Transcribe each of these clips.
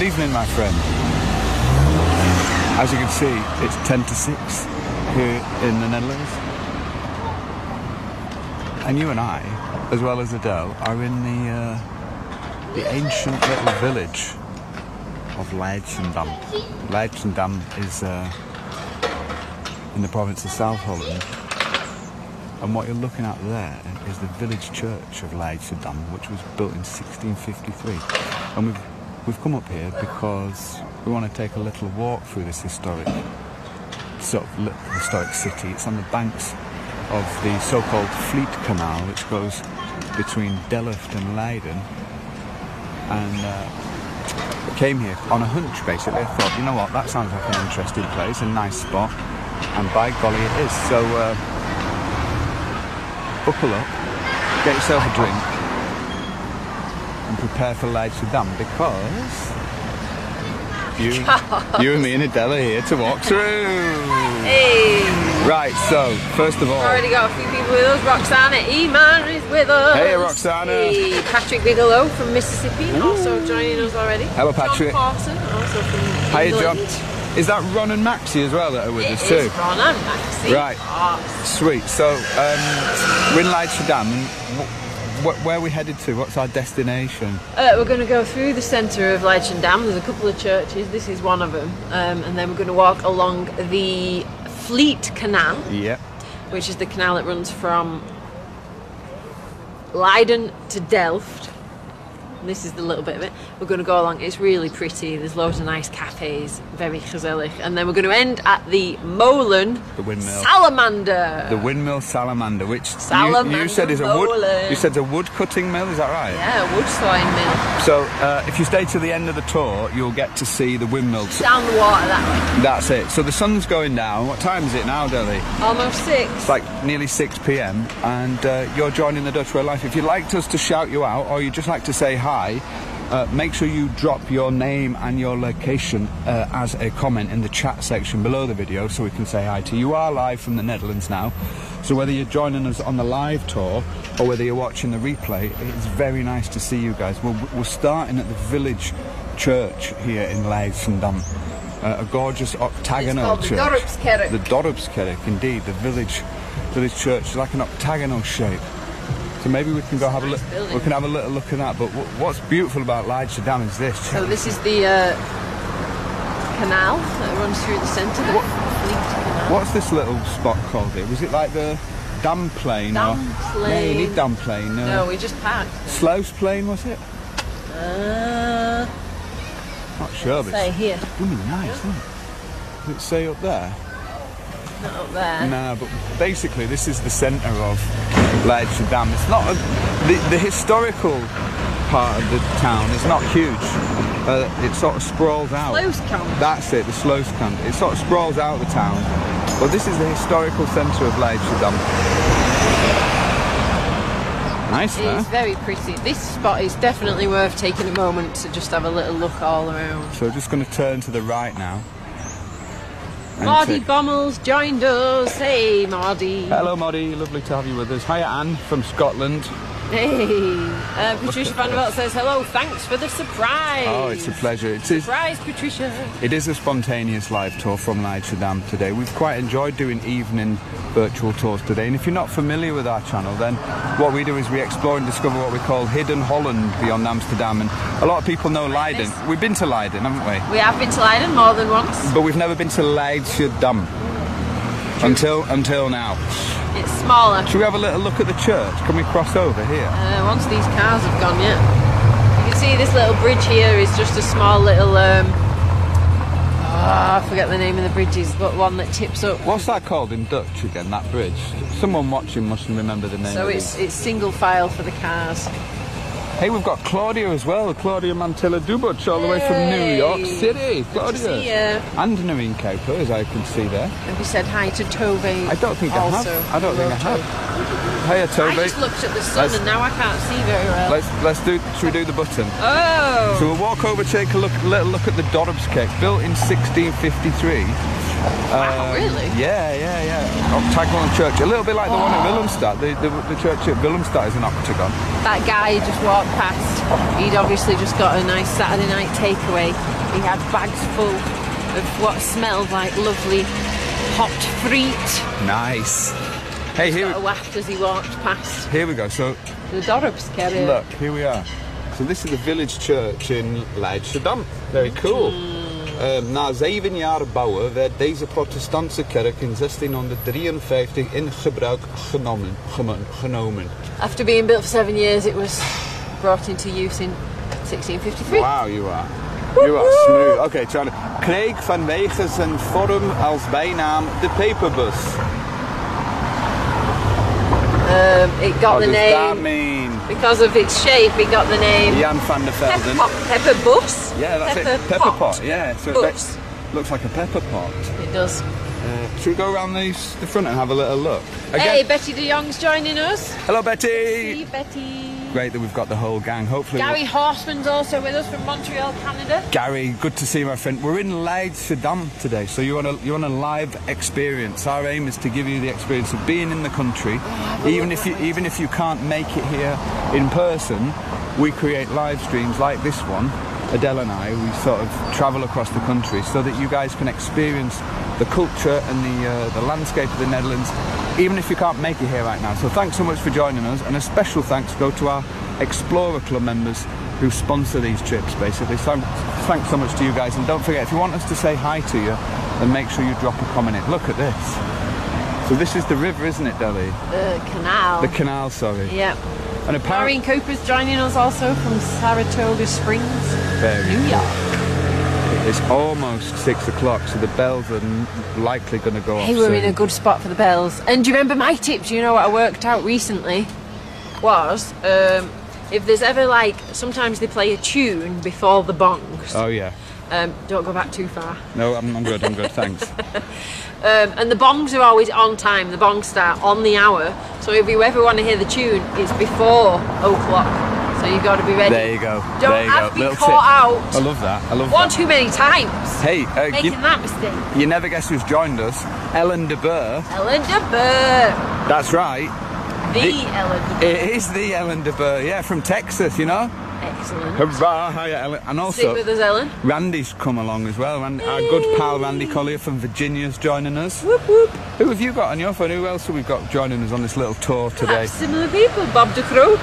Good evening, my friend. As you can see, it's 10 to 6 here in the Netherlands. And you and I, as well as Adele, are in the, uh, the ancient little village of Leidschendam. Leidschendam is uh, in the province of South Holland. And what you're looking at there is the village church of Leidschendam, which was built in 1653. And we've We've come up here because we want to take a little walk through this historic sort of historic city. It's on the banks of the so-called Vliet Canal, which goes between Delft and Leiden. And uh, came here on a hunch, basically. I thought, you know what, that sounds like an interesting place, a nice spot, and by golly, it is. So uh, buckle up, get yourself a drink, prepare for Leidschendam because you, you and me and Adela are here to walk through. Hey! Right, so first of all, Already got a few people with us. Roxana Eman is with us. Hey, Roxana. Hey, Patrick Bigelow from Mississippi, also joining us already. Hello, Patrick. John Parson, also from Hiya, John. Is that Ron and Maxie as well that are with It us too? Ron and Maxie. Right. Sweet. So um, we're in Leidschendam. Wh- wh- where are we headed to? What's our destination? Uh, we're going to go through the centre of Leidschendam. There's a couple of churches. This is one of them. Um, and then we're going to walk along the Vliet Canal, Yeah. which is the canal that runs from Leiden to Delft. This is the little bit of it. We're going to go along. It's really pretty. There's loads of nice cafes, very gezellig. And then we're going to end at the Molen The windmill. Salamander. The windmill salamander, which you, Salamander you said is a wood. Molen. You said it's a wood cutting mill. Is that right? yeah, a wood sawing mill. So uh, if you stay to the end of the tour, you'll get to see the windmill. Down the water that way. that's it. So the sun's going down. What time is it now, Deli? Almost six. It's like nearly 6 p.m. and uh, you're joining the Dutch Way Life. If you'd like us to shout you out or you'd just like to say hi, uh, make sure you drop your name and your location uh, as a comment in the chat section below the video so we can say hi to you. You are live from the Netherlands now, so whether you're joining us on the live tour or whether you're watching the replay, it's very nice to see you guys. We're, we're starting at the village church here in Leidschendam. Uh, a gorgeous octagonal It's called the church. Dorpskerk. The Dorpskerk, indeed, the village village church is like an octagonal shape. So maybe we can go have a nice look. We can have a little look at that. But wh- what's beautiful about Leidschendam is this. So this is the uh, canal that runs through the centre. What- What's this little spot called here? Was it like the dam plane? Or, Dam yeah, you need dam plane. Uh, No, we just parked. Sluice plane was it? Uh, Not sure. But say it's here, really nice, it? Does it say up there? Not up there. No, but basically this is the centre of Leidschendam. It's not a, the the historical part of the town is not huge. Uh, it sort of sprawls out. Sluiskant. That's it, the Sluiskant. It sort of sprawls out the town. But this is the historical centre of Leidschendam. Nice, It huh? very pretty. This spot is definitely worth taking a moment to just have a little look all around. So we're just going to turn to the right now. And Mardy Bommel's joined us. Hey, Mardy. Hello, Moddy. Lovely to have you with us. Hiya, Anne from Scotland. Hey. Uh, Patricia Van der Veld says hello. Thanks for the surprise. Oh, it's a pleasure. It is. Surprise, Patricia. It is a spontaneous live tour from Leidschendam today. We've quite enjoyed doing evening virtual tours today. And if you're not familiar with our channel, then what we do is we explore and discover what we call hidden Holland beyond Amsterdam. And a lot of people know Leiden. We've been to Leiden, haven't we? We have been to Leiden more than once. But we've never been to Leidschendam until until now. It's smaller. Should we have a little look at the church? Can we cross over here? Uh, once these cars have gone, yeah. You can see this little bridge here is just a small little. Um, oh, I forget the name of the bridges, but one that tips up. What's that called in Dutch again? That bridge. Someone watching mustn't remember the name. So it's it's single file for the cars. Hey, we've got Claudia as well. Claudia Mantilla Dubuc, all the way from New York. City. Claudia. And Noreen Cowper, as I can see there. Have you said hi to Toby. I don't think? I have. I don't think I have. Hiya, Toby. I just looked at the sun Let's- and now I can't see very well. Let's let's do. Should we do the button? oh! So we'll walk over, take a look, little look at the Dorpskerk, built in 1653. Wow, um, really? Yeah, yeah, yeah. Octagonal church, a little bit like the one at Willemstad. The, the, the church at Willemstad is an octagon. That guy just walked past, he'd obviously just got a nice Saturday night takeaway. He had bags full of what smelled like lovely hot frites. Nice. Hey, here, Got a waft as he walked past here we go. So the Dorpskerk. Look, here we are. So this is the village church in Leidschendam. Very cool. Ehm, na zeven jaar bouwen werd deze protestantse kerk in 1653 in gebruik genomen. genomen. After being built for seven years, it was brought into use in 1653. Wow, you are. You are smooth. Okay, Charlie. Kreeg vanwege zijn vorm als bijnaam de peperbus. Um, it got What the does that name mean? because of its shape. It got the name Jan van der Pepper, Velden. pot, pepper bus. Yeah, that's pepper it. Pepper pot. Yeah, so it looks like a pepper pot. It does. Uh, should we go around these, the front and have a little look? Hey, Betty De Jong's joining us. Hello, Betty. See Betty. Great that we've got the whole gang. Hopefully, Gary Horseman's also with us from Montreal, Canada. Gary, good to see you, my friend. We're in Leidschendam today, so you're on a you're on a live experience. Our aim is to give you the experience of being in the country, oh, even if you even if you can't make it here in person. We create live streams like this one. Adele and I, we sort of travel across the country so that you guys can experience the culture and the uh, the landscape of the Netherlands, even if you can't make it here right now. So thanks so much for joining us, and a special thanks go to our Explorer Club members who sponsor these trips basically. So thanks so much to you guys and don't forget if you want us to say hi to you then make sure you drop a comment in. Look at this. So this is the river, isn't it, Delhi? The canal. The canal, sorry. yeah. And apparently Maureen Cooper's joining us also from Saratoga Springs, Very New York. it's almost six o'clock, so the bells are likely going to go off. Hey, we're in a good spot for the bells. And do you remember my tips? You know what I worked out recently was um, if there's ever like sometimes they play a tune before the bongs. Oh yeah. Um, don't go back too far. No, I'm, I'm good. I'm good. Thanks. Um, and the bongs are always on time. The bongs start on the hour. So if you ever want to hear the tune, it's before o'clock. So you've got to be ready. There you go. Don't there you have go. to be Little caught tip. out. I love that. I love One that. too many times. Hey, uh, Making you, that mistake. you never guess who's joined us? Ellen de Boer. Ellen de Boer. That's right. The, The- Ellen de Boer. It is the Ellen de Boer. Yeah, from Texas. You know. Excellent. Hurrah! Hiya, Ellen. And also, with us, Ellen. Randy's come along as well. Randy, our good pal Randy Collier from Virginia's joining us. Whoop whoop. Who have you got on your phone? Who else have we got joining us on this little tour today? Perhaps similar people. Bob de Groot.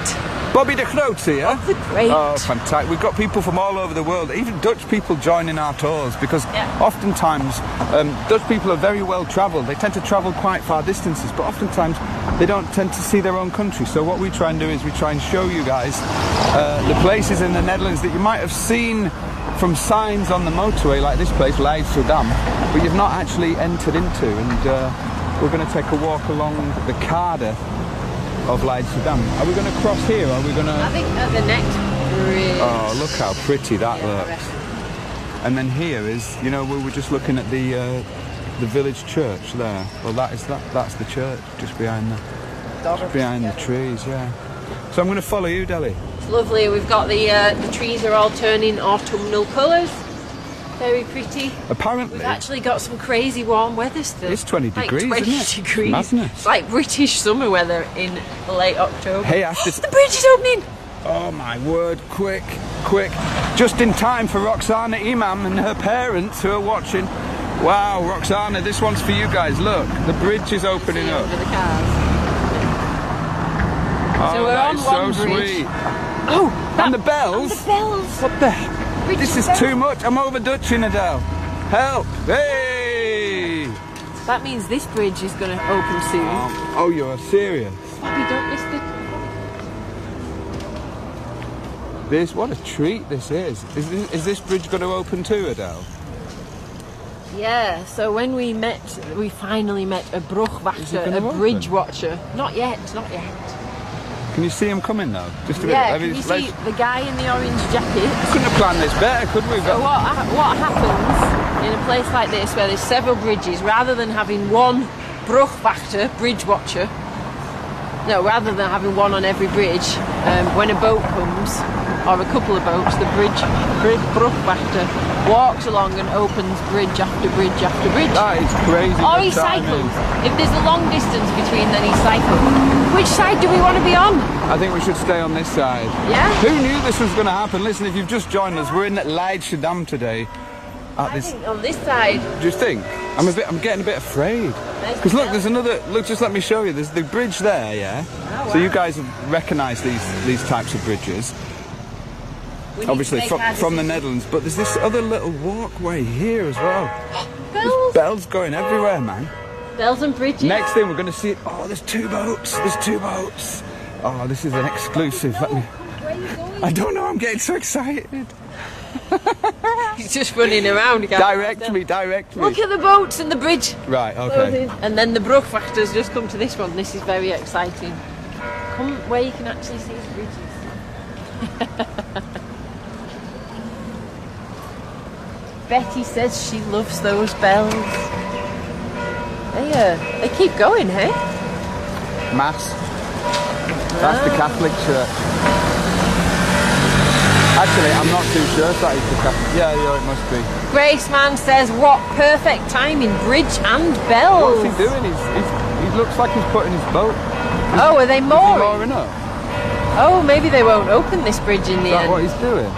Bobby de Groot's here. Bob the Great. Oh, fantastic. We've got people from all over the world, even Dutch people joining our tours because Yeah. oftentimes um, Dutch people are very well travelled. They tend to travel quite far distances, but oftentimes they don't tend to see their own country. So, what we try and do is we try and show you guys uh, the places in the Netherlands that you might have seen from signs on the motorway, like this place, Leidschendam, but you've not actually entered into. And uh, we're going to take a walk along the Kade of Leidschendam. Are we going to cross here? Are we going to? I think at the next bridge. Oh, look how pretty that Yeah, looks. And then here is, you know, we were just looking at the uh, the village church there. Well, that is that. That's the church just behind the behind the trees. Yeah. So I'm going to follow you, Deli. It's lovely. We've got the uh, the trees are all turning autumnal colours. Very pretty. Apparently, We've actually got some crazy warm weather still. It's 20 like degrees, 20 isn't it? degrees. Madness. It's like British summer weather in late October. Hey, after- the bridge is opening. oh my word, quick, quick, just in time for Roxana Imam and her parents who are watching. Wow, Roxana, this one's for you guys. Look, the bridge is opening up. under the cars. Oh, So we're that on one so bridge. sweet. Oh, And the bells. the bells. What the? Bridge This is too much. I'm over Dutching Adele. Help! Hey! That means this bridge is going to open soon. Um, oh, you're serious? Bobby, don't miss the. This what a treat this is. Is this, is this bridge going to open too, Adele? Yeah, so when we met, we finally met a Brugwachter, a open? bridge watcher. Not yet, not yet. Can you see him coming though? Just a bit. Yeah, I mean, can you see the guy in the orange jacket? couldn't have planned this better, could we? So what, what happens in a place like this where there's several bridges, rather than having one Brugwachter, bridge watcher, No, rather than having one on every bridge, um, when a boat comes, or a couple of boats, the bridge, bridge Brugwachter walks along and opens bridge after bridge after bridge. That is crazy. Or he cycles. If there's a long distance between, then he cycles. Which side do we want to be on? I think we should stay on this side. Yeah? Who knew this was going to happen? Listen, if you've just joined us, we're in Leidschendam today. At I this, on this side. do you think? I'm a bit. I'm getting a bit afraid. Because look, there's another. Look, just let me show you. There's the bridge there, yeah. Oh, So you guys recognise these these types of bridges, obviously from, from the. Netherlands. But there's this other little walkway here as well. Bells, Bells going everywhere, man. bells and bridges. Next thing we're going to see. Oh, there's two boats. There's two boats. Oh, this is an exclusive. Let me. Where are you going? I don't know. I'm getting so excited. He's just running around. Direct me, direct me. Look at the boats and the bridge. Right, okay. And then the Brugwachter's just come to this one. This is very exciting. Come where you can actually see the bridges. Betty says she loves those bells. They, uh, they keep going, hey? Mass. That's the Catholic Church. Actually, I'm not too sure if that is the Catholic. Yeah, yeah, it must be. Grace Man says, what perfect timing, bridge and bells. What's he doing? He's, he's, he looks like he's putting his boat. Oh, are they Is he mooring? mooring up? Oh, maybe they won't open this bridge in the Is that end. what he's doing?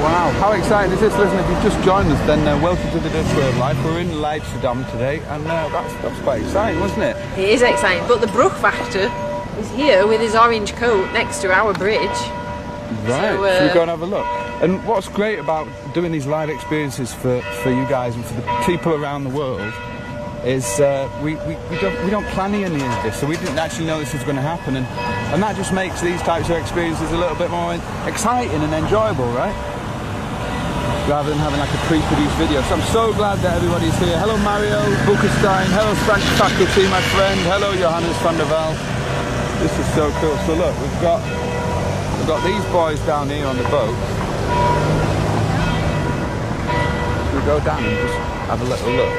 Wow, how exciting is this? Listen, if you've just joined us, then uh, welcome to the Dutch Way of Life. We're in Leidschendam today, and uh, that's, that's quite exciting, wasn't it? It is exciting, but the Brugwachter is here with his orange coat next to our bridge. Right. So, Should we uh, go and have a look? And what's great about doing these live experiences for, for you guys and for the people around the world is uh, we, we, we, don't, we don't plan any of this, so we didn't actually know this was going to happen, and, and that just makes these types of experiences a little bit more exciting and enjoyable, right? Rather than having like a pre-produced video. So I'm so glad that everybody's here. Hello Mario Buckerstein. Hello Frank Faculty, my friend. Hello Johannes van der Val. This is so cool. So look, we've got We've got these boys down here on the boat. We go down and just have a little look.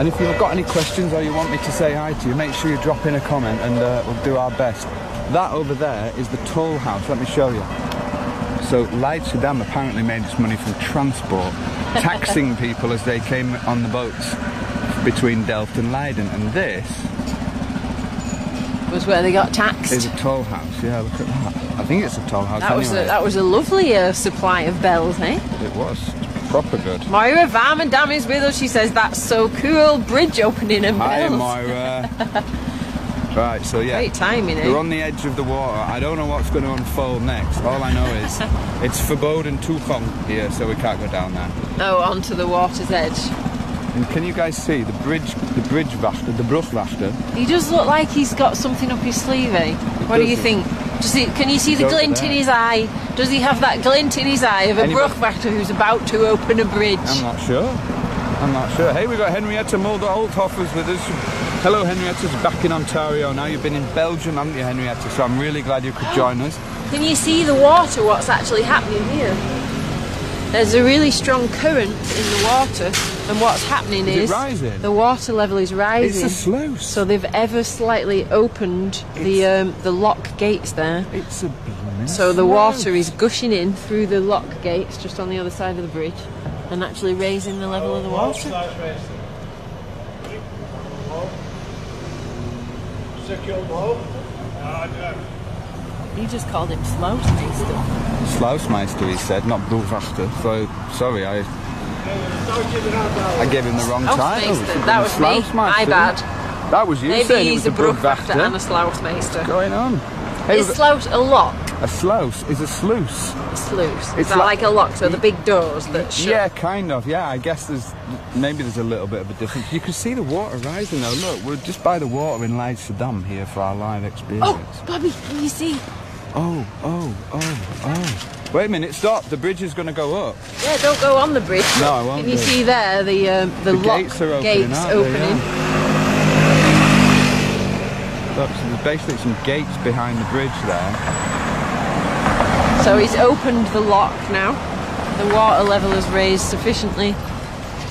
And if you've got any questions or you want me to say hi to you, make sure you drop in a comment and uh, we'll do our best. That over there is the toll house. Let me show you. So Leidschendam apparently made its money from transport, taxing people as they came on the boats between Delft and Leiden. And this Was where they got taxed. is a toll house. Yeah, look at that. I think it's a toll house. That was a, that was a lovely uh, supply of bells, eh? It was proper good. Moira Varmendam is with us. She says that's so cool. Bridge opening and Hi, bells. Moira. right, so yeah, Great timing, eh? we're on the edge of the water. I don't know what's going to unfold next. All I know is it's forbidden Tuchong here, so we can't go down there. Oh, onto the water's edge. And can you guys see the bridge, the bridge wachter, the Brugwachter? He does look like he's got something up his sleeve, eh? What do you think? Does he, can you see the glint in his eye? Does he have that glint in his eye of a Anybody- Brugwachter who's about to open a bridge? I'm not sure. I'm not sure. Hey, we've got Henrietta Mulder Althoffers with us. Hello, Henrietta's back in Ontario now. You've been in Belgium, haven't you, Henrietta? So I'm really glad you could join us. Can you see the water, what's actually happening here? There's a really strong current in the water, and what's happening Is it is rising? the water level is rising. It's rising. a sluice. So they've ever slightly opened the um, the lock gates there. It's a blooming So the sluice. water is gushing in through the lock gates just on the other side of the bridge and actually raising the level of the water. Stukje omhoog. Ja, ja. You just called him Sloutmeister. Sluismeister, he said, not Brugwachter. So, sorry, I Touwtje eraan te houden. I gave him the wrong title. That was me. My bad. That was you Maybe saying he's it a was a Brugwachter and a Brugwachter. Sloutmeister. going on? Hey, Is we've a lock? a sluice is a sluice. A sluice. It's that like- like a lock? So the big doors that shut. Yeah, kind of. Yeah, I guess there's maybe there's a little bit of a difference. You can see the water rising though. Look, we're just by the water in Leidschendam here for our live oh, experience. Oh, Bobby, can you see? oh, oh, oh, oh. Wait a minute, stop. The bridge is going to go up. Yeah, don't go on the bridge. No, I won't Can you do. see there the um, the, The lock gates are opening, gates aren't they? opening? Look, so there's basically some gates behind the bridge there. So he's opened the lock now. The water level is raised sufficiently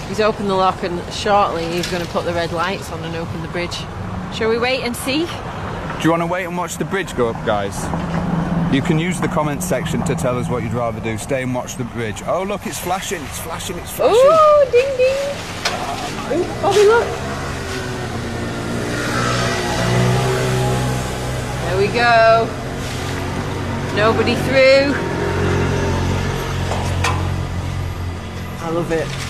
He's opened the lock and shortly he's going to put the red lights on and open the bridge. Shall we wait and see? Do you want to wait and watch the bridge go up, guys? You can use the comment section to tell us what you'd rather do. Stay and watch the bridge. Oh, look, it's flashing, it's flashing, it's flashing. Ooh, ding ding! Ooh, Bobby, look. There we go. Nobody through. I love it.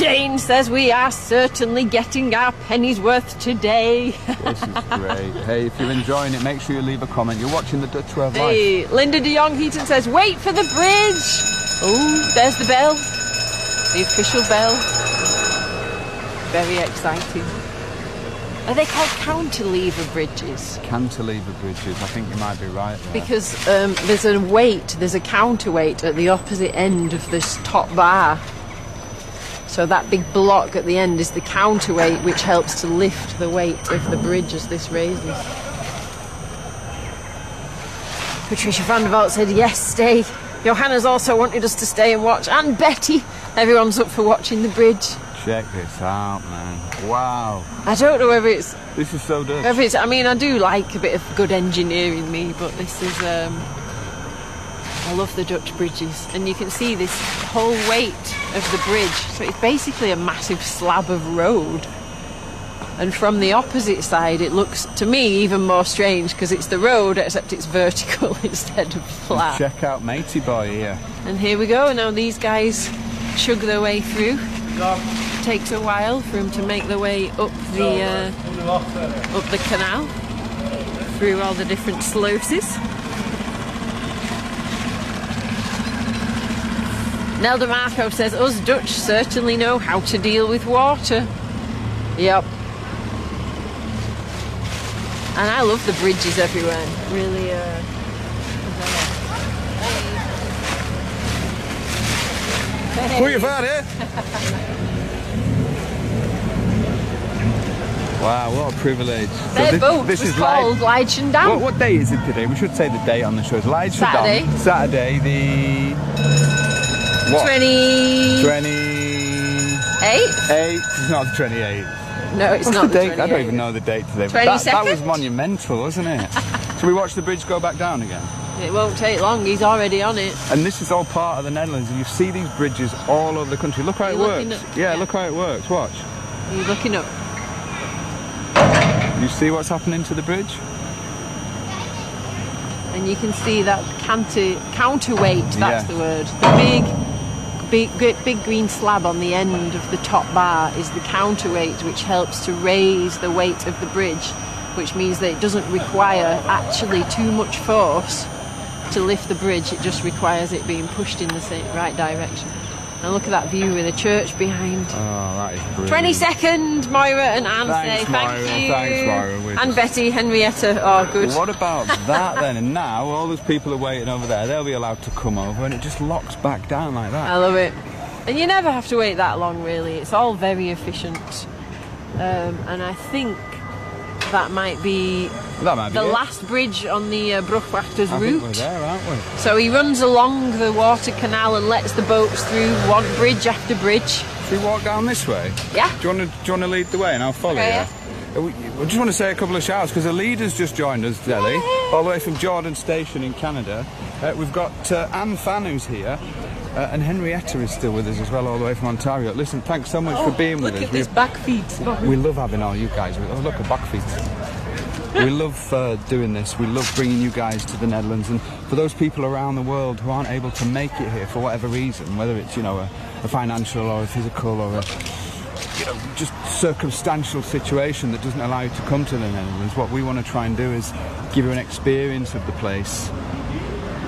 Shane says we are certainly getting our penny's worth today. This is great. hey, if you're enjoying it, make sure you leave a comment. You're watching the Dutch Way of Life. Hey, Linda de Jong Heaton says, wait for the bridge. Oh, there's the bell. The official bell. Very exciting. Are they called cantilever bridges? Cantilever bridges, I think you might be right there. Because um, there's a weight, there's a counterweight at the opposite end of this top bar. So that big block at the end is the counterweight which helps to lift the weight of the bridge as this raises. Patricia van der Vault said, yes, stay. Johanna's also wanted us to stay and watch. And Betty. Everyone's up for watching the bridge. Check this out, man. Wow. I don't know whether it's This is so Dutch. Whether it's, I mean, I do like a bit of good engineering, me, but this is. Um, I love the Dutch bridges, and you can see this whole weight of the bridge. So it's basically a massive slab of road. And from the opposite side, it looks to me even more strange because it's the road, except it's vertical instead of flat. Check out Matey Boy here. And here we go. Now these guys chug their way through. Takes a while for them to make their way up the uh, up the canal through all the different sluices. Nelda Marco says us Dutch certainly know how to deal with water. Yep. And I love the bridges everywhere. Really, uh, Goeievaart, Wow, what a privilege. So Their this, boat this was is called Leid- Leidschendam. What, what day is it today? We should say the day on the show. It's Leidschendam. Saturday. Saturday, the... What? 28? 28. It's not 28. No, it's What's not the date? I don't even know the date today. but That, that was monumental, wasn't it? Should we watch the bridge go back down again? It won't take long. He's already on it. And this is all part of the Netherlands. And you see these bridges all over the country. Look how it You're looking works. yeah, yeah. look how it works. Watch. He's looking up. You see what's happening to the bridge? and you can see that counter counterweight. That's Yeah. the word. The big, big, big, green slab on the end of the top bar is the counterweight, which helps to raise the weight of the bridge, which means that it doesn't require actually too much force to lift the bridge. It just requires it being pushed in the right direction. And look at that view with the church behind. Oh, that is brilliant. 20 second, Moira and Anne Thanks, say thank you. Thanks, Moira. We're And just- Betty, Henrietta, oh good. What about that then? And now all those people are waiting over there. They'll be allowed to come over, and it just locks back down like that. I love it. And you never have to wait that long, really. It's all very efficient. Um, and I think that might be that might be the it. last bridge on the uh, Brugwachter's route. we're there, aren't we? So he runs along the water canal and lets the boats through one bridge after bridge. Should we walk down this way? Yeah. Do you want to, do you want to lead the way and I'll follow Okay, you? Uh, we- I just want to say a couple of shouts because the leader's just joined us, Delhi, all the way from Jordan Station in Canada. Uh, we've got uh, Anne Fan who's here, uh, and Henrietta is still with us as well, all the way from Ontario. Listen, thanks so much for being with Oh, Look us. at We- back feet. We love having all you guys. with- Oh, look at back feet. We love uh, doing this. We love bringing you guys to the Netherlands. And for those people around the world who aren't able to make it here for whatever reason, whether it's you know a, a financial or a physical or a you know just circumstantial situation that doesn't allow you to come to the Netherlands, what we want to try and do is give you an experience of the place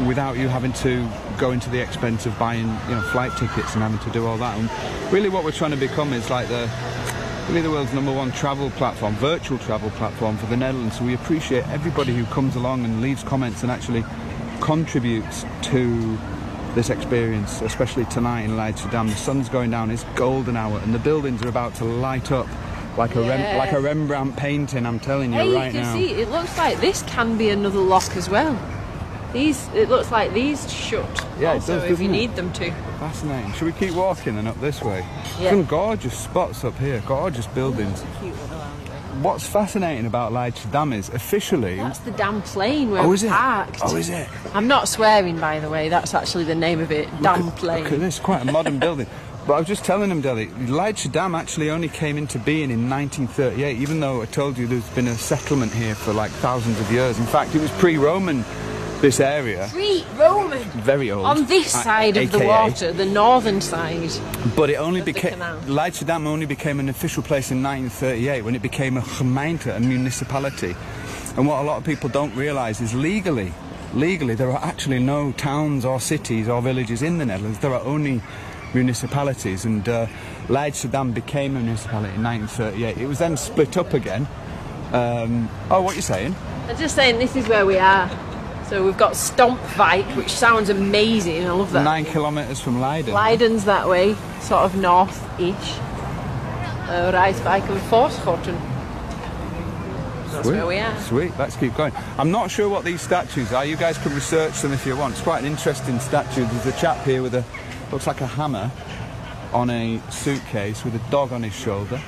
without you having to go into the expense of buying you know flight tickets and having to do all that and really what we're trying to become is like the really the world's number one travel platform virtual travel platform for the Netherlands so we appreciate everybody who comes along and leaves comments and actually contributes to this experience especially tonight in Leidschendam. The sun's going down it's golden hour and the buildings are about to light up like a Rem- like a Rembrandt painting I'm telling you Hey, you right can now. see, it looks like this can be another lock as well. These, it looks like these shut. Yeah, also, does, if you it? need them to. Fascinating. Should we keep walking and up this way? Yeah. Some gorgeous spots up here, gorgeous buildings. Cute little alleyway. What's fascinating about Leidschendam is officially. That's the damn plane where oh, is it? parked. Oh, is it? I'm not swearing, by the way. That's actually the name of it. Look at- plane. Look at this, quite a modern building. But I was just telling them, Delhi, Leidschendam actually only came into being in 1938, even though I told you there's been a settlement here for like thousands of years. In fact, it was pre-Roman, this area. Pre-Roman. Very old. On this A- side of the water, the northern side. But it only became canal. Only became an official place in 1938 when it became a gemeente, a municipality. And what a lot of people don't realise is legally, legally there are actually no towns or cities or villages in the Netherlands. There are only municipalities, and uh, Leidse became a municipality in 1938. It was then split up again. Um, oh, what are you saying? I'm just saying this is where we are. So we've got Stompwijk, which sounds amazing. I love that. Nine kilometres from Leiden. Leiden's that way, sort of north-ish. Uh, Rijswijk and Voorschoten. That's Sweet. where we are. Sweet, let's keep going. I'm not sure what these statues are. You guys can research them if you want. It's quite an interesting statue. There's a chap here with a looks like a hammer on a suitcase with a dog on his shoulder.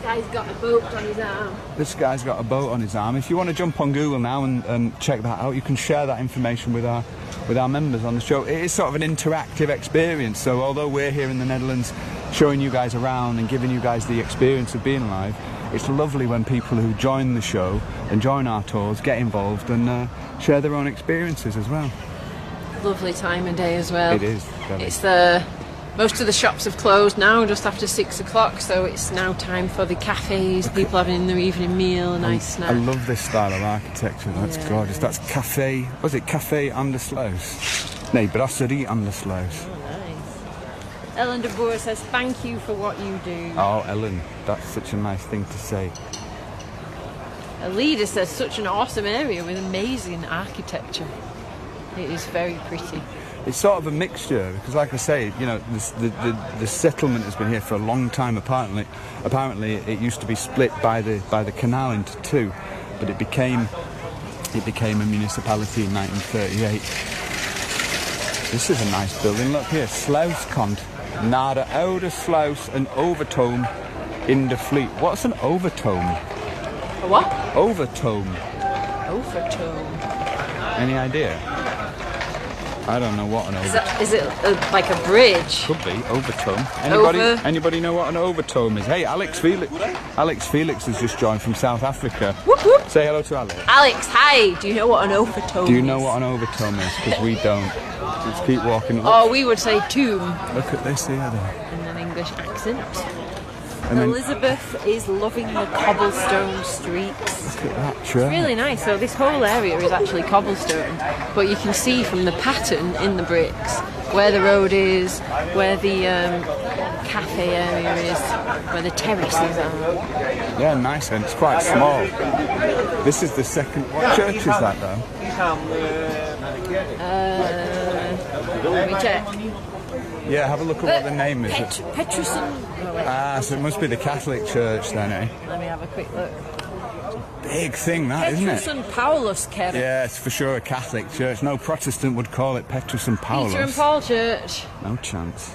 This guy's got a boat on his arm. This guy's got a boat on his arm. If you want to jump on Google now and, and check that out, you can share that information with our with our members on the show. It is sort of an interactive experience. So although we're here in the Netherlands showing you guys around and giving you guys the experience of being live, it's lovely when people who join the show and join our tours get involved and uh, share their own experiences as well. Lovely time of day as well. It is. It's the most of the shops have closed now, just after six o'clock. So it's now time for the cafes. People having their evening meal, a nice I love this style of architecture. That's Yeah. gorgeous. That's Cafe. Was it Cafe Andersluis? Nee, Brasserie Andersluis. Oh, nice. Ellen de Boer says thank you for what you do. Oh, Ellen, that's such a nice thing to say. Alida says such an awesome area with amazing architecture. It is very pretty. It's sort of a mixture because, like I say, you know, this, the, the the settlement has been here for a long time. Apparently, apparently, it used to be split by the by the canal into two, but it became it became a municipality in 1938. This is a nice building. Look here, Sluiskant, Nada de oude sluis en overtoom in de Vliet. What's an overtome? A what? Overtome. Overtone. Any idea? I don't know what an Is, overtome. that, is it uh like a bridge? Could be overtome. Anybody? Over- Anybody know what an overtome is? Hey, Alex Felix. Alex Felix has just joined from South Africa. Whoop, whoop. Say hello to Alex. Alex, hi. Do you know what an overtone is? Do you know is? what an overtome is? Because we don't. Let's keep walking. Look, Oh, we would say tomb look at this here. Then. in an English accent. Elizabeth is loving the cobblestone streets. look at that church. Really nice. So this whole area is actually cobblestone, but you can see from the pattern in the bricks where the road is, where the um, cafe area is, where the terraces are. Yeah, nice. And it's quite small. This is the second. What church is that though? Uh, let me check. Yeah, have a look at what the name is. Pet- Petruson. Ah, so it must be the Catholic Church then, eh? let me have a quick look. Big thing, that isn't it? Petrus en Paulus Kerk. Yeah, it's for sure a Catholic church. No Protestant would call it Petrus and Paulus. Peter and Paul Church. No chance.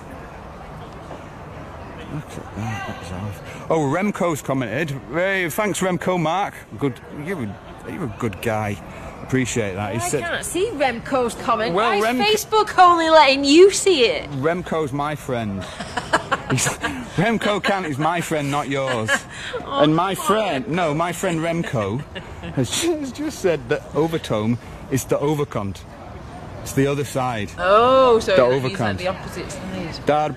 Look at that. That was off. Oh, Remco's commented. Hey, thanks, Remco. Mark. Good. You're a, you're a good guy. Appreciate that. He I said can't see Remco's comment. Well, Why is Remco- Facebook only letting you see it? Remco's my friend. Remco Kant is my friend, not yours. Oh, and my friend, no, my friend Remco has just, just said that Overtome is the overcont. It's the other side. Oh, so The like overkant. the opposite side. Daar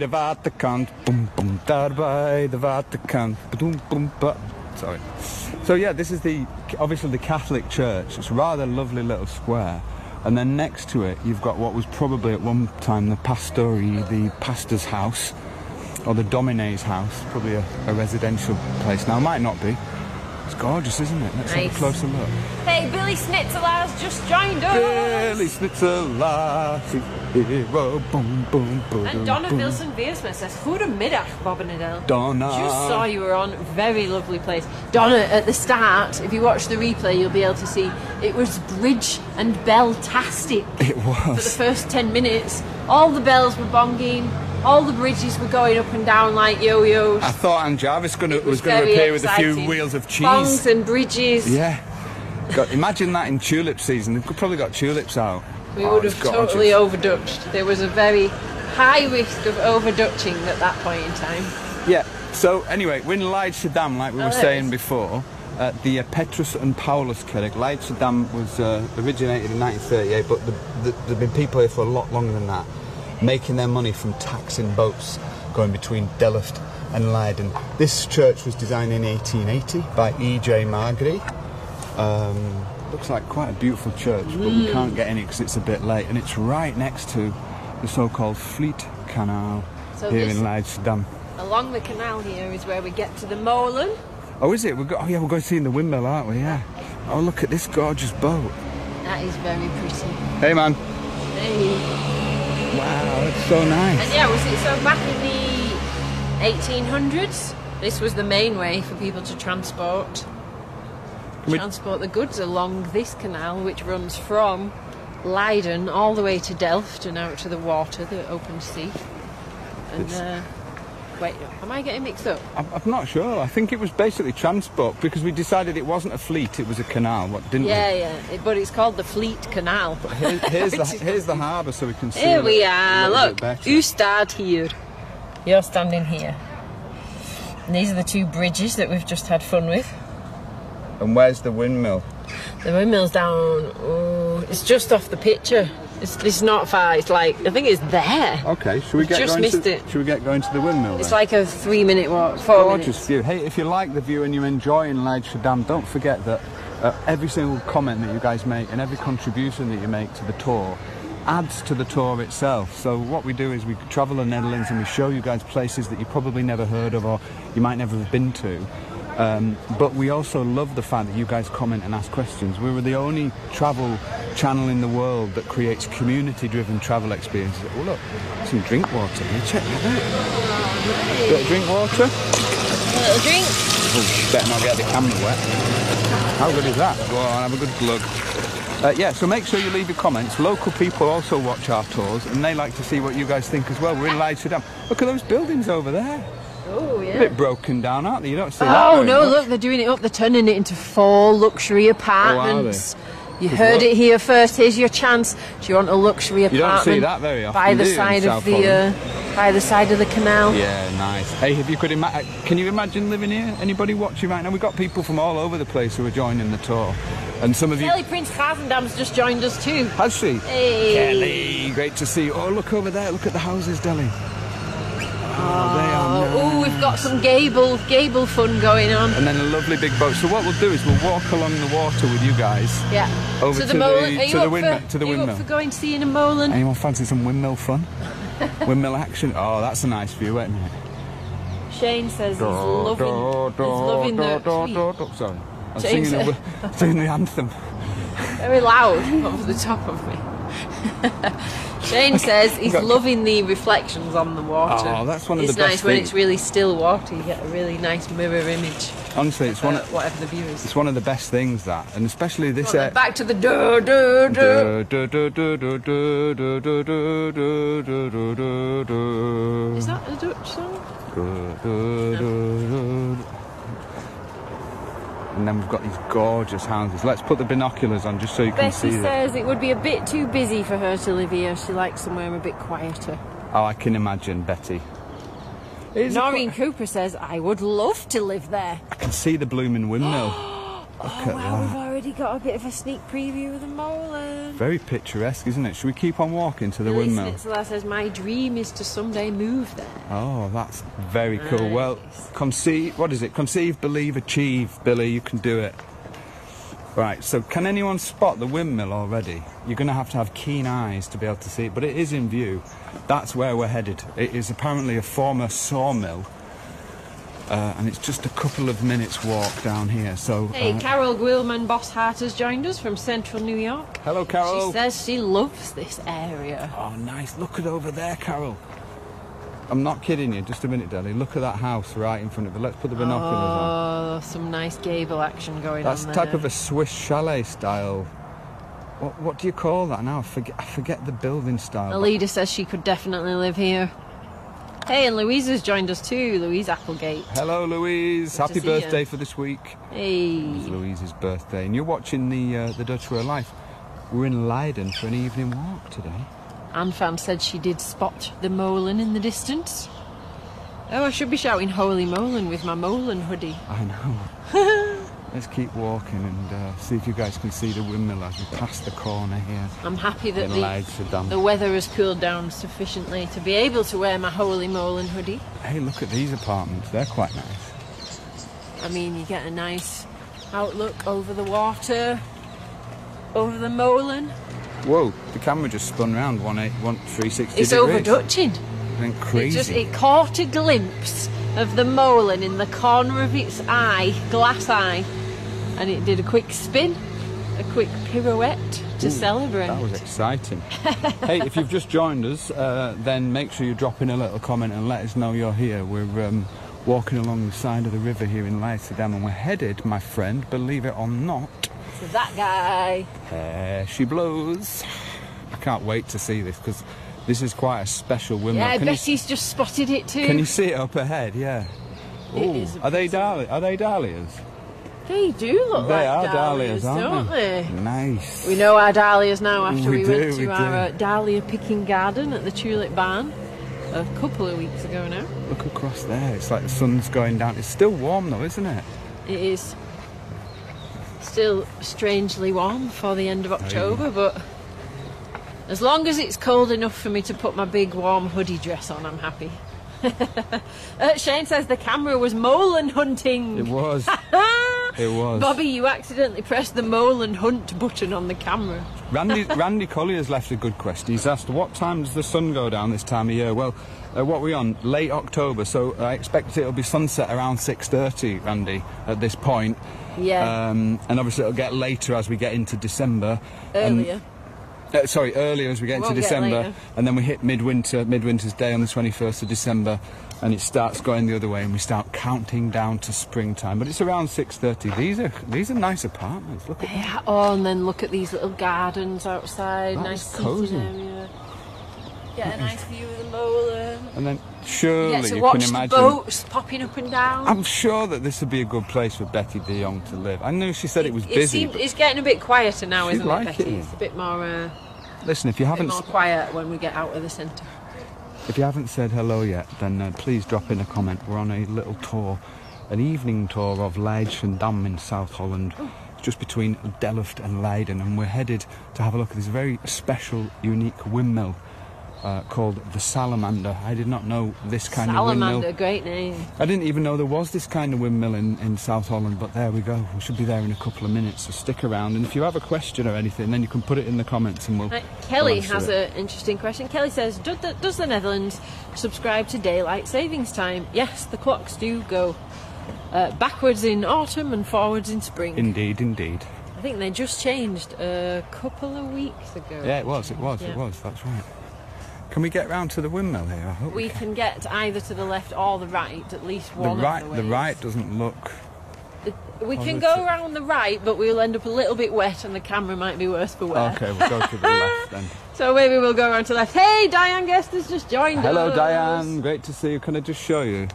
de waterkant, boom boom. Daar de waterkant, boom boom. Sorry. So yeah, this is the obviously the Catholic church. It's a rather lovely little square, and then next to it you've got what was probably at one time the pastori, the pastor's house, or the domine's house, probably a, a residential place. Now it might not be. It's gorgeous, isn't it? Let's have a closer look. Hey, Billy Snitzel has just joined us. Billy Schnitzel, hero. Boom, boom, boom. And Donna boom. Wilson Veersma says, Goedemiddag, Bob and Adele. Donna. Just saw you were on. Very lovely place. Donna, at the start, if you watch the replay, you'll be able to see it was bridge and bell-tastic It was. for the first 10 minutes. All the bells were bonging, all the bridges were going up and down like yo yo's. I thought Anne Jarvis gonna, It was going to appear with a few wheels of cheese. Bongs and bridges. Yeah. God, imagine that in tulip season. They've probably got tulips out. We Oh, would have totally overdutched. There was a very high risk of overdutching at that point in time. Yeah. So anyway, we're in Leidschendam, like we Oh, were saying is. before. At the uh, Petrus and Paulus Kirk. Leidschendam was uh, originated in 1938, but the, the, there've been people here for a lot longer than that, making their money from taxing boats going between Delft and Leiden. This church was designed in 1880 by E.J. Margry. Um, looks like quite a beautiful church, but Mm. we can't get in it because it's a bit late, and it's right next to the so-called Vliet Canal So here in Leidschendam. Along the canal here is where we get to the Molen. Oh, is it? We're go- oh, yeah, we're going to see in the windmill, aren't we? Yeah. Oh, look at this gorgeous boat. That is very pretty. Hey, man. Hey. Wow, it's so nice. And yeah, was it so back in the 1800s? This was the main way for people to transport transport the goods along this canal, which runs from Leiden all the way to Delft and out to the water, the open sea. And uh, wait, am I getting mixed up? I'm, I'm not sure. I think it was basically transport because we decided it wasn't a fleet; it was a canal. What didn't we Yeah, yeah. It, but it's called the Vliet Canal. we? Here, here's the here's the harbour, so we can see. Here we little- are. a Look, bit you start here. You're standing here. And these are the two bridges that we've just had fun with. And where's the windmill? The windmill's down. Oh, it's just off the picture. It's, it's not far. It's like I think it's there. Okay, should we get just going missed to, it. Should we get going to the windmill? It's then? like a three-minute walk. Four gorgeous minutes. view. Hey, if you like the view and you're enjoying Leidschendam, don't forget that uh, every single comment that you guys make and every contribution that you make to the tour adds to the tour itself. So what we do is we travel the Netherlands and we show you guys places that you probably never heard of or you might never have been to. Um, but we also love the fact that you guys comment and ask questions. We were the only travel channel in the world that creates community-driven travel experiences. Oh look, some drink water here. Check that out. Bit of drink water. A little drink. Oh, better not get the camera wet. How good is that? Go on, have a good glug. Uh, yeah, so make sure you leave your comments. Local people also watch our tours and they like to see what you guys think as well. We're in Leidschendam. Look at those buildings over there. Oh A bit broken down, aren't they? You don't see that Oh no! much. Look, they're doing it up. They're turning it into four luxury apartments. Oh, You heard luck. it here first. Here's your chance. Do you want a luxury apartment? You don't see that very often, By the side of the uh, by the side of the canal. Yeah, nice. Hey, if you could imagine, can you imagine living here? Anybody watching right now? We've got people from all over the place who are joining the tour. And some of you... Kelly Prince Gravendam's just joined us too. Has she? Hey. Kelly, great to see you. Oh, look over there. Look at the houses, Deli. Oh, nice. Oh, we've got some gable gable fun going on. and then a lovely big boat. So what we'll do is we'll walk along the water with you guys. Yeah. Over to to the the-. Are to the windmill- for, to the are you windmill. up for going seeing a Molen? Anyone fancy some windmill fun? windmill action? Oh, that's a nice view, isn't it? Shane says he's loving, he's loving the tweet. Sorry. I'm Shane singing, the, singing the anthem. very loud over the top of me. Shane says he's Got- loving the reflections on the water. Oh, that's one of it's the best nice when things. it's really still water. You get a really nice mirror image. Honestly, it's one uh, of, whatever the view is. it's one of the best things that, and especially this. Well, uh, back to the do do. Is that a Dutch song? And then we've got these gorgeous houses. Let's put the binoculars on just so you can see them. says it would be a bit too busy for her to live here. She likes somewhere a bit quieter. Oh, I can imagine, Betty. Noreen Cooper says, I would love to live there. I can see the blooming windmill. Look Oh, at wow, that. Already got a bit of a sneak preview of the Molen. Um. Very picturesque, isn't it? Should we keep on walking to the Billy windmill? Schnitzler says, My dream is to someday move there. Oh, that's very cool. Well, conceive, what is it? Conceive, believe, achieve. Billy, you can do it. Right, so can anyone spot the windmill already? You're going to have to have keen eyes to be able to see it, but it is in view. That's where we're headed. It is apparently a former sawmill uh, and it's just a couple of minutes walk down here. So, Hey, uh, Carol Gwilman Bosshart has joined us from central New York. hello, Carol. She says she loves this area. Oh, nice. Look at over there, Carol. I'm not kidding you. Just a minute, Deli. Look at that house right in front of it. Let's put the binoculars on. Oh, some nice gable action going That's on there. type of a Swiss chalet style. What, what do you call that now? I forget, I forget the building style. Alida says she could definitely live here. Hey, and Louise has joined us too, Louise Applegate. Hello, Louise. Good Happy birthday for this week. Hey. It's Louise's birthday, and you're watching the uh, the Dutch Way of Life. We're in Leiden for an evening walk today. Anne fan said she did spot the Molen in the distance. Oh, I should be shouting Holy Molen with my Molen hoodie. I know. Let's keep walking and uh, see if you guys can see the windmill as we pass the corner here I'm happy that the, the weather has cooled down sufficiently to be able to wear my Holy Molen hoodie. Hey, look at these apartments. They're quite nice. I mean, you get a nice outlook over the water, over the Molen. Whoa, the camera just spun round one eight one three sixty It's degrees. over Dutching. Went It crazy. just it caught a glimpse of the Molen in the corner of its eye, glass eye, and it did a quick spin, a quick pirouette to Ooh, celebrate. That was exciting. hey, if you've just joined us, uh, then make sure you drop in a little comment and let us know you're here. We're um, walking along the side of the river here in Leidschendam and we're headed, my friend, believe it or not, To that guy. there she blows. I can't wait to see this because this is quite a special woman. Yeah, can, you, Betty's just spotted it too. can you see it up ahead? Yeah. It Ooh, are they pretty- dahli- Are they dahlias? They do look they like are dahlias, dahlias, aren't don't they? Nice. We know our dahlias now after We we, do, went to we our do. dahlia picking garden at the Tulip Barn a couple of weeks ago now. Look across there. It's like the sun's going down. It's still warm though, isn't it? It is still strangely warm for the end of October, but as long as it's cold enough for me to put my big warm hoodie dress on, I'm happy. uh, Shane says the camera was Molen hunting. It was. it was. Bobby, you accidentally pressed the Molen hunt button on the camera. Randy, Randy Collier's left a good question. He's asked, what time does the sun go down this time of year? Well, uh, what are we on? Late October, so I expect it'll be sunset around 6.30, Randy, at this point. Yeah, Um, and obviously it'll get later as we get into December. And- earlier. uh, sorry, earlier as we get into Won't get December. and then we hit midwinter, midwinter's day on the 21st of December. And it starts going the other way, and we start counting down to springtime. But it's around 6:30. These are these are nice apartments. Look at that. Yeah, oh, and then look at these little gardens outside. That nice cosy. area. Get a nice view of the Molen. And then You surely get to you watch can the imagine. boats popping up and down. I'm sure that this would be a good place for Betty De Jong to live. I know she said it was It busy. seemed- it's getting a bit quieter now, isn't like it, Betty? it. It's a bit more, uh, Listen, if you haven't more quiet when we get out of the centre. If you haven't said hello yet, then uh, please drop in a comment. We're on a little tour, an evening tour of Leidschendam in South Holland, just between Delft and Leiden, and we're headed to have a look at this very special, unique windmill. Uh, called the Salamander. I did not know this kind of windmill. Salamander, great name. I didn't even know there was this kind of windmill in, in South Holland, but there we go. We should be there in a couple of minutes, so stick around. And if you have a question or anything, then you can put it in the comments and we'll. Right, Kelly answer has an interesting question. Kelly says, does the, does the Netherlands subscribe to daylight savings time? Yes, the clocks do go uh, backwards in autumn and forwards in spring. Indeed, indeed. I think they just changed a couple of weeks ago. Yeah, it was, it was, Yeah. it was, that's right. Can we get round to the windmill here? I hope We can get either to the left or the right, at least The one right, of the the ways. right doesn't look. We can Positive. go around the right, but we'll end up a little bit wet, and the camera might be worse for wear. Okay, we'll go to the left then. So maybe we'll go around to the left. Hey, Diane Guest has just joined Hello, us. Hello, Diane. Great to see you. Can I just show you?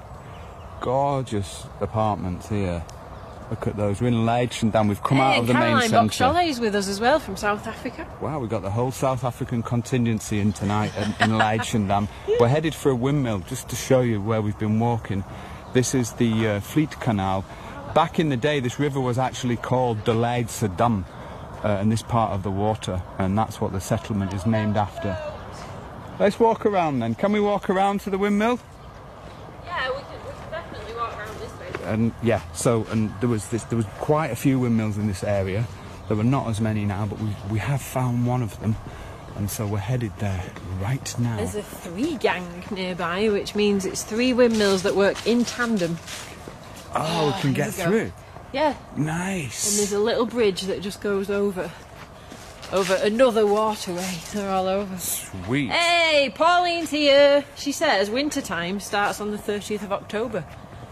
Gorgeous apartments here. Look at those. We're in Leidschendam. We've come Hey, out of the Caroline main centre. Chalet is with us as well from South Africa. Wow, we've got the whole South African contingency in tonight in, in Leidschendam. We're headed for a windmill just to show you where we've been walking. This is the uh, Vliet Canal. Back in the day, this river was actually called the Leidse Dam, uh, and this part of the water, and that's what the settlement is named after. Let's walk around then. Can we walk around to the windmill? Yeah, we can, we can definitely walk around this way. And yeah, so and there was this, there was quite a few windmills in this area. There were not as many now, but we we have found one of them, and so we're headed there right now. There's a three gang nearby, which means it's three windmills that work in tandem. Oh, we ah, can get go. through. Yeah, Nice. and there's a little bridge that just goes over over another waterway. They're all over. Sweet. Hey, Pauline's here. She says winter time starts on the 30th of October.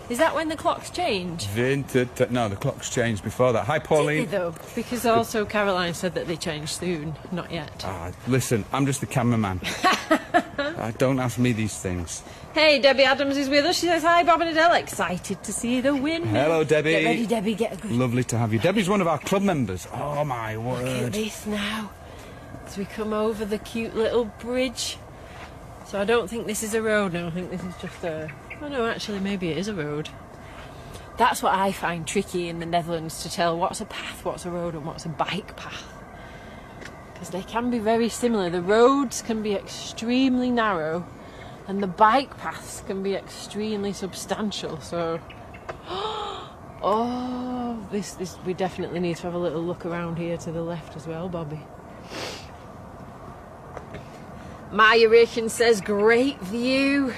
Is that when the clocks change? Vintage. No, the clock's changed before that. Hi, Did they Pauline. though? Because also Caroline said that they change soon. Not yet. Ah, listen, I'm just the cameraman. uh, don't ask me these things. Hey, Debbie Adams is with us. She says, Hi, Bob and Adele. Excited to see the windmill. Hello, Debbie. Get ready, Debbie. Get a good Lovely to have you. Debbie's one of our club members. Oh my look at word. this now. As we come over the cute little bridge. So I don't think this is a road now. I think this is just a. Oh no, actually, maybe it is a road. That's what I find tricky in the Netherlands to tell what's a path, what's a road, and what's a bike path. Because they can be very similar. The roads can be extremely narrow, and the bike paths can be extremely substantial. So, oh, this this we definitely need to have a little look around here to the left as well, Bobby. Maya Richen says, "Great view."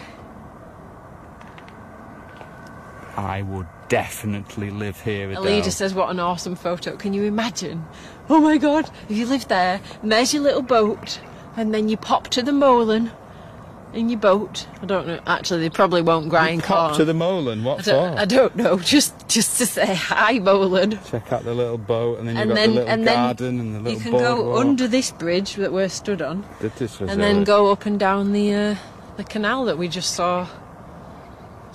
I would definitely live here. Adele. Alida says, "What an awesome photo! Can you imagine? Oh my God! If you lived there, and there's your little boat, and then you pop to the Molen in your boat. I don't know. Actually, they probably won't grind Pop corn. to the Molen. I What don't, for? I don't know. Just just to say hi, Molen. Check out the little boat, and then you've And got then the little and garden and the little you can boardwalk. go under this bridge that we're stood on, and then go up and down the uh, the canal that we just saw.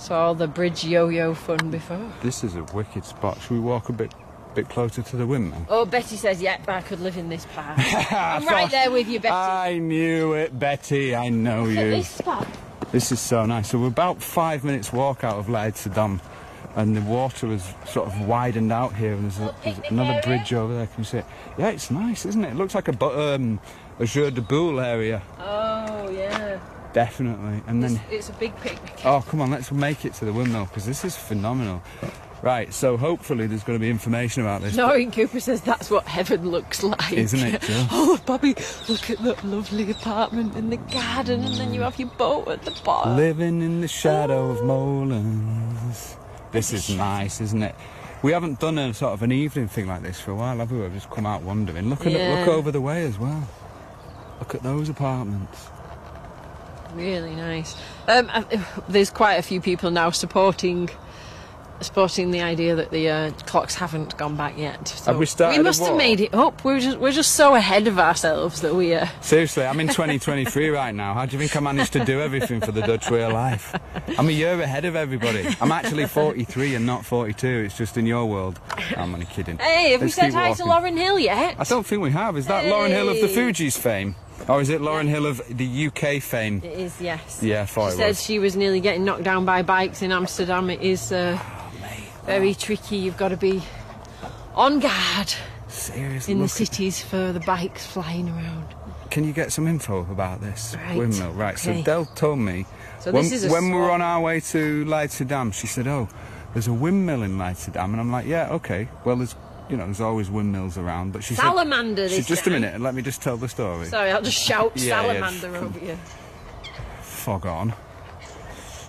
Saw the bridge yo-yo fun before. This is a wicked spot. Should we walk a bit, bit closer to the windmill? Oh, Betty says, "Yep, I could live in this part." I'm right there with you, Betty. I knew it, Betty. I know Look you. this spot. This is so nice. So we're about five minutes walk out of Leidschendam, and the water has sort of widened out here, and there's, a, there's another bridge over there. Can you see it? Yeah, it's nice, isn't it? It looks like a um, a Jeu de Boule area, Oh yeah, definitely. And then, it's a big picnic. oh come on, let's make it to the windmill because this is phenomenal. Right, so hopefully there's going to be information about this. Noreen Cooper says that's what heaven looks like. Isn't it, Jill? Oh, Bobby, look at that lovely apartment in the garden, and then you have your boat at the bottom. Living in the shadow of Molens. This is nice, isn't it? We haven't done a sort of an evening thing like this for a while, have we? We've just come out wandering. Look at look over the way as well. Look at those apartments. Really nice. Um, I- there's quite a few people now supporting supporting the idea that the uh, clocks haven't gone back yet. So Have we started We must have made it up. We're just we're just so ahead of ourselves that we. Uh, Seriously, I'm in 2023 right now. How do you think I managed to do everything for the Dutch way of life? I'm a year ahead of everybody. I'm actually 43 and not 42. It's just in your world. I'm only kidding. hey, have Let's we said hi walking. to Lauren Hill yet? I don't think we have. Is that Lauren Hill of the Hey. Fugees fame? Or is it Lauren Hill of the UK fame? It is, yes. Yeah, thought she said was. she was nearly getting knocked down by bikes in Amsterdam. It is uh, very tricky. You've got to be on guard Seriously, in the cities for the bikes flying around. Can you get some info about this Right, windmill? Right, so okay. Del told me So when, this is a when we were on our way to Leidschendam, she said, "Oh, there's a windmill in Leidschendam," and I'm like, "Yeah, okay. Well, there's you know, there's always windmills around." But she Salamander said, she, "Just a minute, and let me just tell the story." Sorry, I'll just shout Yeah, yeah, salamander come- over you. Fog on.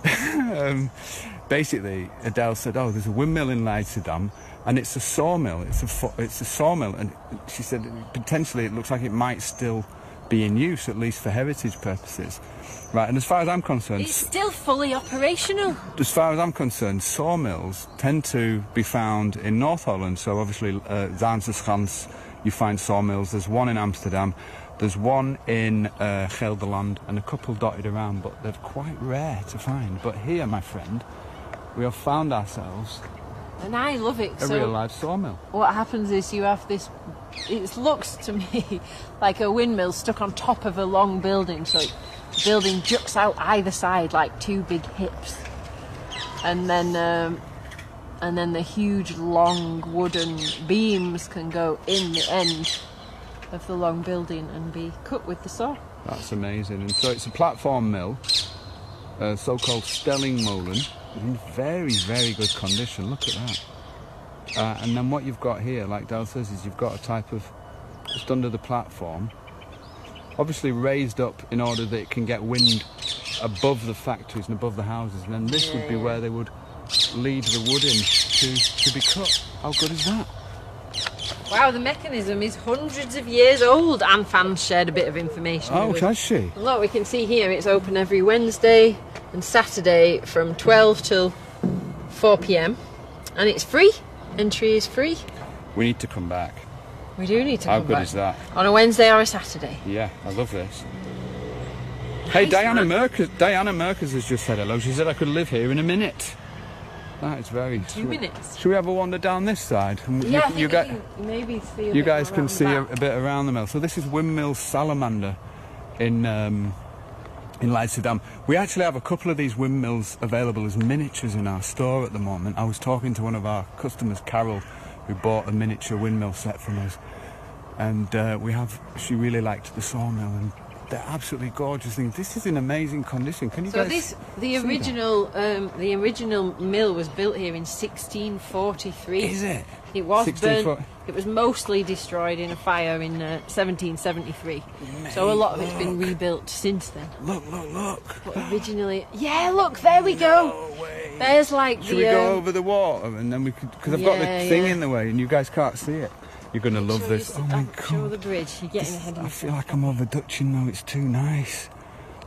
um, basically, Adele said, "Oh, there's a windmill in Leidschendam." And it's a sawmill. It's a fo- it's a sawmill, and she said potentially it looks like it might still be in use, at least for heritage purposes. Right, and as far as I'm concerned, It's still fully operational. as far as I'm concerned, sawmills tend to be found in North Holland. So obviously, uh, Zaanse you find sawmills. There's one in Amsterdam. There's one in uh, Gelderland and a couple dotted around, but they're quite rare to find. But here, my friend, we have found ourselves And I love it. a so real live sawmill. what happens is you have this it looks to me like a windmill stuck on top of a long building so it, the building juts out either side like two big hips and then um, and then the huge long wooden beams can go in the end of the long building and be cut with the saw That's amazing. And so it's a platform mill, a so-called Stelling Molen, in very, very good condition. Look at that. Uh, and then what you've got here, like Dal says, is you've got a type of just under the platform, obviously raised up in order that it can get wind above the factories and above the houses. And then this would be Yeah. where they would lead the wood in to, to be cut. How good is that? Wow, the mechanism is hundreds of years old. Anne Fan shared a bit of information. Oh, has she? Look, we can see here it's open every Wednesday and Saturday from 12 till 4 pm. And it's free. Entry is free. We need to come back. We do need to How come good is that? On a Wednesday or a Saturday. Yeah, I love this. Hey, Nice, Diana. Merkers, Diana Merkers has just said hello. She said I could live here in a minute. That is very Two sweet. minutes. Should we have a wander down this side? And Yeah, you, you, guys, can maybe see a you bit guys can see a, a bit around the mill. So this is Windmill Salamander in um, in Leidschendam. We actually have a couple of these windmills available as miniatures in our store at the moment. I was talking to one of our customers, Carol, who bought a miniature windmill set from us, and uh, we have. She really liked the sawmill, and they're absolutely gorgeous things. This is in amazing condition. Can you So guys? this, the original, um, the original mill was built here in 1643. Is it? It was 1640 burnt. It was mostly destroyed in a fire in uh, 1773. So a lot of it's been rebuilt since then. Look, look, look. But originally, yeah, look, there we go. No. There's like Should the. we go um, over the water and then we could? Because I've got the thing yeah. in the way and you guys can't see it. You're gonna love show this. you- Oh my Show god. the bridge. You're getting This- ahead of I feel like I'm over Dutching now. It's too nice.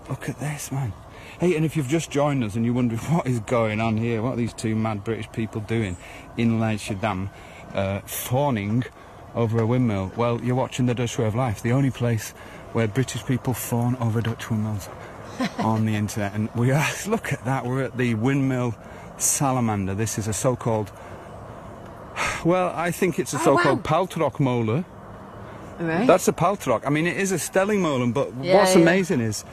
Look at this, man. Hey, and if you've just joined us and you're wondering what is going on here, what are these two mad British people doing in Leidschendam, uh, fawning over a windmill? Well, you're watching the Dutch Way of Life, the only place where British people fawn over Dutch windmills on the internet. And we are, look at that, we're at the windmill Salamander. This is a so-called, well, I think it's a Oh, so-called wow. Paltrok molen. Right. That's a Paltrok. I mean, it is a Stelling Molen, but Yeah, what's yeah. amazing is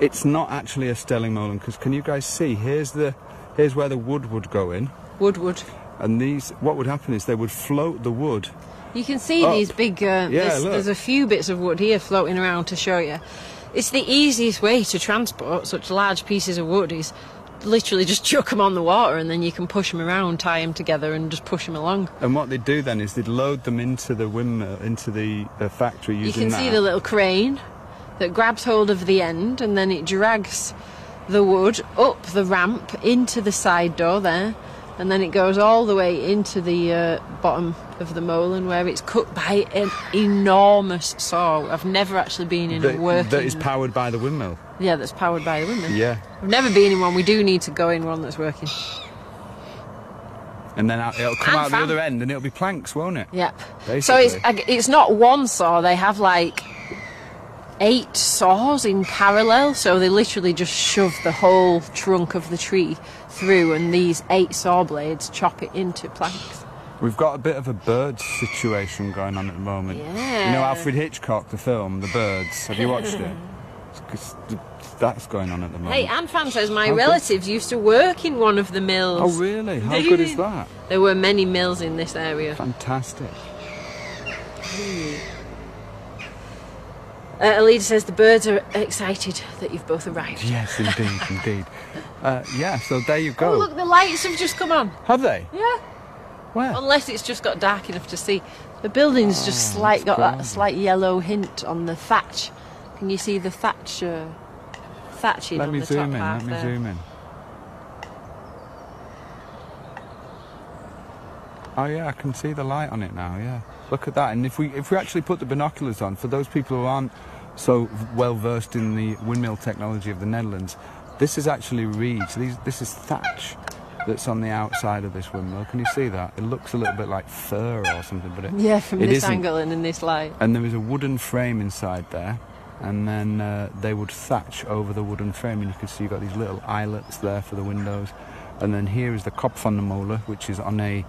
it's not actually a Stelling Molen because can you guys see? Here's the here's where the wood would go in, Wood Woodwood. And these what would happen is they would float the wood. You can see Up. these big. Uh, Yeah, there's, there's a few bits of wood here floating around to show you. It's the easiest way to transport such large pieces of wood. Is literally just chuck them on the water and then you can push them around, tie them together, and just push them along. And what they'd do then is they'd load them into the windmill, into the uh, factory You can that. see the little crane that grabs hold of the end and then it drags the wood up the ramp into the side door there, and then it goes all the way into the uh, bottom of the molen where it's cut by an enormous saw. I've never actually been in that, a working. that is powered by the windmill. yeah, that's powered by the windmill. Yeah, I've never been in one. We do need to go in one that's working. and then out- it'll come And out the other end, and it'll be planks, won't it? Yep. So it's it's not one saw. They have like eight saws in parallel. So they literally just shove the whole trunk of the tree through, and these eight saw blades chop it into planks. We've got a bit of a bird situation going on at the moment. Yeah. You know Alfred Hitchcock, the film, The Birds. Have you watched it? That's going on at the moment. Hey, Anne Fan says my How good. relatives used to work in one of the mills. oh, really? How good is that? There were many mills in this area. Fantastic. Uh, Alida says the birds are excited that you've both arrived. Yes, indeed, indeed. Uh, yeah, so there you go. Oh, look, the lights have just come on. Have they? Yeah. Where? Unless it's just got dark enough to see. The building's just Oh, slight that's got that slight yellow hint on the thatch. Can you see the thatch uh, thatching Let on me the zoom top in, let me there? zoom in. Oh yeah, I can see the light on it now, yeah. Look at that. And if we if we actually put the binoculars on, for those people who aren't so well versed in the windmill technology of the Netherlands, this is actually reeds. These this is thatch that's on the outside of this windmill. Can you see that? It looks a little bit like fur or something, but it, Yeah, from it this isn't. angle and in this light. And there is a wooden frame inside there, and then uh, they would thatch over the wooden frame, and you can see you've got these little eyelets there for the windows. And then here is the kop van de molen, which is on a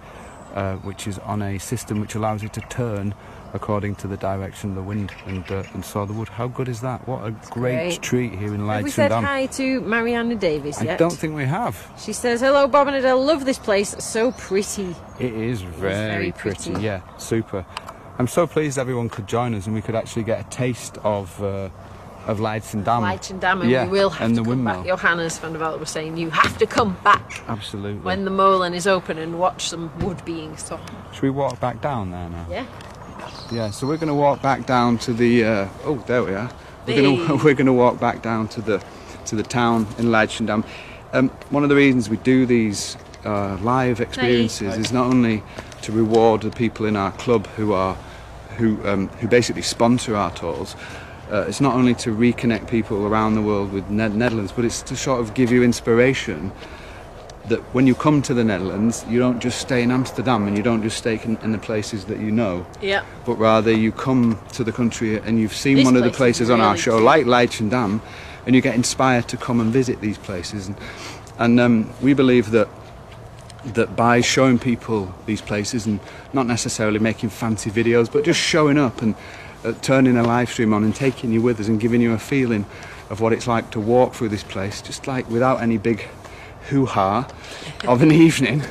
uh, which is on a system which allows it to turn according to the direction of the wind and uh, and saw the wood. How good is that? What a great, great. treat here in Have we said hi to Mariana Davis yet? I don't think we have. She says, "Hello, Bob and Adele. Love this place. So pretty." It is very, very pretty. pretty. Yeah, super. I'm so pleased everyone could join us and we could actually get a taste of uh, of Leidschendam. Light and Dam, and yeah, we will have and to the come windmill. back. Johannes van der Velde was saying you have to come back Absolutely. when the molen is open and watch some wood being sawn. Should we walk back down there now? Yeah. Yeah. So we're going to walk back down to the. Uh, oh, there we are. We're going to we're going to walk back down to the to the town in Leidschendam. Um, one of the reasons we do these uh, live experiences is not only to reward the people in our club who are who um, who basically sponsor our tours. Uh, it's not only to reconnect people around the world with ne- Netherlands, but it's to sort of give you inspiration that when you come to the Netherlands, you don't just stay in Amsterdam and you don't just stay in, in the places that you know, Yeah. but rather you come to the country and you've seen This one of the places on our show, like Leidschendam, and you get inspired to come and visit these places. And, and um, we believe that that by showing people these places and not necessarily making fancy videos, but just showing up and uh, turning a live stream on and taking you with us and giving you a feeling of what it's like to walk through this place, just like without any big hoo-ha of an evening.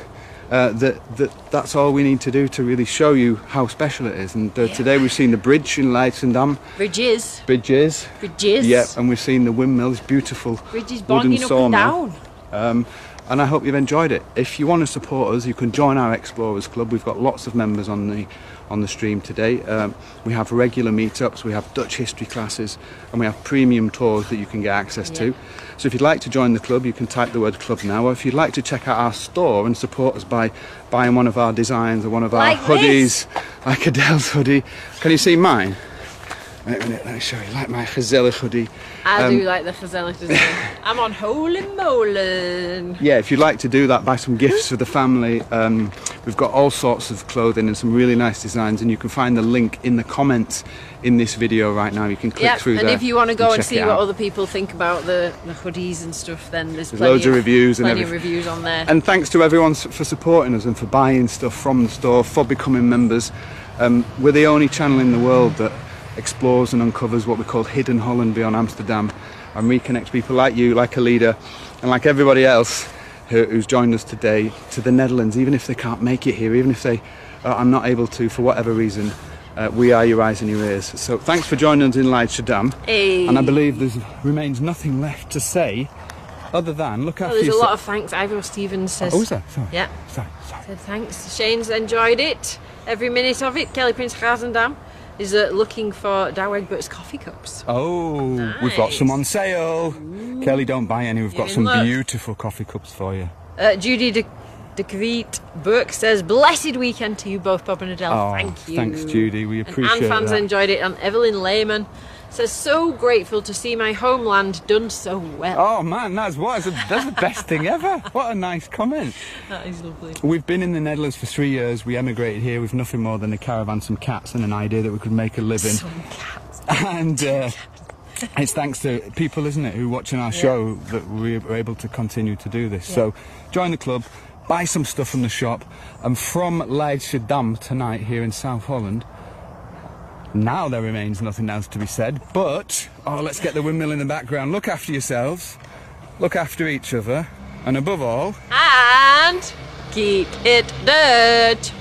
Uh, that, that that's all we need to do to really show you how special it is. And uh, today we've seen the bridge in Leidschendam, Bridges. bridges. Bridges. Yep, and we've seen the windmill, windmills, beautiful Bridges wooden up and down. Um, and I hope you've enjoyed it. If you want to support us, you can join our Explorers Club. We've got lots of members on the on the stream today. Um, we have regular meetups, we have Dutch history classes, and we have premium tours that you can get access Yeah. to. So if you'd like to join the club, you can type the word club now. Or if you'd like to check out our store and support us by buying one of our designs or one of our Like hoodies, like Adele's hoodie. Can you see mine? Wait a minute, let me show you. Like my gezellig hoodie. I Um, do like the design. I'm on Holy Molen. yeah, if you'd like to do that, buy some gifts for the family. Um, we've got all sorts of clothing and some really nice designs, and you can find the link in the comments in this video right now. You can click Yeah, through and there. if you want to go and check see what other people think about the, the hoodies and stuff, then there's, There's plenty loads of reviews and plenty of everything. reviews on there. And thanks to everyone for supporting us and for buying stuff from the store, for becoming members. Um, we're the only channel in the world that explores and uncovers what we call hidden Holland beyond Amsterdam and reconnects people like you, like Alida, and like everybody else who, who's joined us today to the Netherlands, even if they can't make it here, even if they uh, are not able to for whatever reason. Uh, we are your eyes and your ears. So thanks for joining us in Leidschendam. Hey. And I believe there remains nothing left to say other than look Oh, after there's a lot of thanks. Ivor Stevens says. Oh, is there? Sorry. Yeah. Sorry, sorry. Said thanks. Shane's enjoyed it. Every minute of it. Kelly Prince Razendam is uh, looking for Douwe Egberts coffee cups. Oh, we've got some on sale. Kelly, don't buy any. We've got some look. beautiful coffee cups for you. Uh, Judy de, de Kviet Burke says, Blessed weekend to you both, Bob and Adele. Oh, Thank you. thanks, Judy. We And appreciate Anne fans that. enjoyed it. And Evelyn Lehman says, So grateful to see my homeland done so well. Oh man, that's what that's, that's the best thing ever. What a nice comment. That is lovely. We've been in the Netherlands for three years. We emigrated here with nothing more than a caravan, some cats, and an idea that we could make a living. Some cats. and uh, it's thanks to people, isn't it, who watching our show that we were able to continue to do this. So join the club, buy some stuff from the shop, and from Leidschendam tonight here in South Holland. Now there remains nothing else to be said, but, oh, let's get the windmill in the background. Look after yourselves, look after each other, and above all. And keep it dirt.